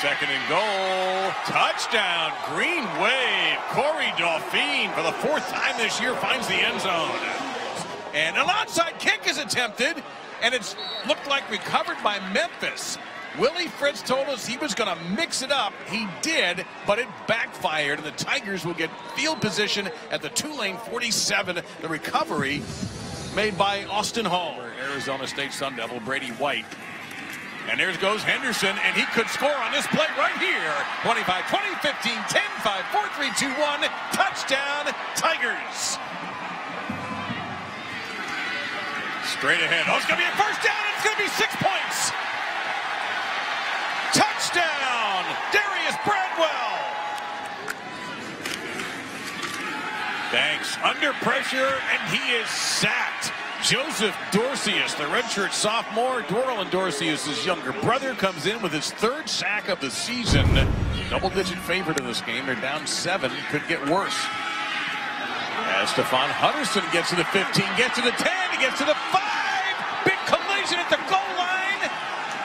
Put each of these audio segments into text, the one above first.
Second and goal. Touchdown. Green Wave. Corey Dauphine for the fourth time this year finds the end zone. And an onside kick is attempted, and it's looked like recovered by Memphis. Willie Fritz told us he was going to mix it up. He did, but it backfired, and the Tigers will get field position at the Tulane 47. The recovery made by Austin Hall. Arizona State Sun Devil Brady White. And there goes Henderson, and he could score on this play right here. 25, 20, 15, 10, 5, 4, 3, 2, 1. Touchdown, Tigers. Straight ahead. Oh, it's going to be a first down. It's going to be six points. Touchdown, Darius Bradwell. Banks under pressure, and he is sacked. Joseph Dorcius, the redshirt sophomore, Dorlin Dorcius' younger brother, comes in with his third sack of the season. Double-digit favorite in this game. They're down seven. Could get worse. As Stephon Huddleston gets to the 15, gets to the 10, he gets to the 5. Big collision at the goal line.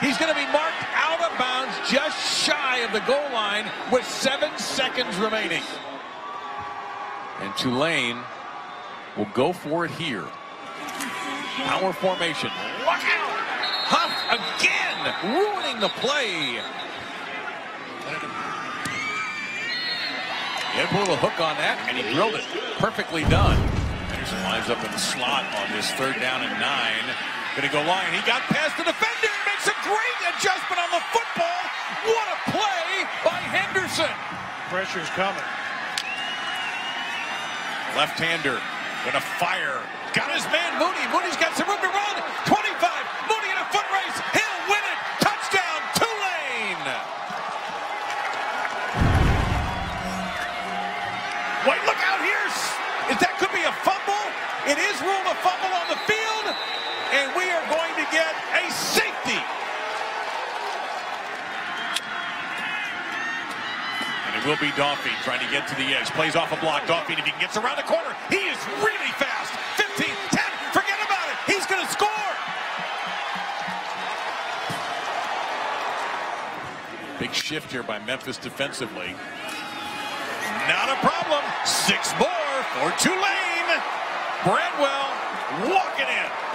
He's going to be marked out of bounds just shy of the goal line with seven seconds remaining. And Tulane will go for it here. Power formation. Look out! Huff again, ruining the play. He had a little hook on that, and he drilled it. Perfectly done. Henderson lines up in the slot on this third down and nine. Gonna go line. He got past the defender. And makes a great adjustment on the football. What a play by Henderson. Pressure's coming. Left-hander. Gonna fire. Got his man Mooney. Mooney's got some room to run. 25. Mooney in a foot race. He'll win it. Touchdown, Tulane. Wait, look out here. That could be a fumble? It is ruled a fumble on the field, and we are going to get a safety. And it will be Dauphine trying to get to the edge. Plays off a block. Dauphine, if he gets around the corner, he is really fast. 15, 10, forget about it. He's going to score. Big shift here by Memphis defensively. Not a problem. Six more for Tulane. Bradwell walking in.